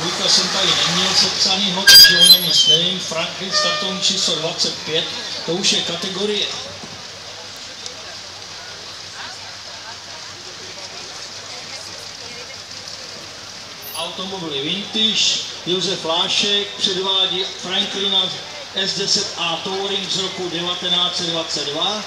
Dvojka jsem tady neměl sepsanýho, takže o něm nic nevím. Franklin startovní číslo 25, to už je kategorie. Automobily Vintage, Josef Lášek předvádí Franklina s10A Touring z roku 1922.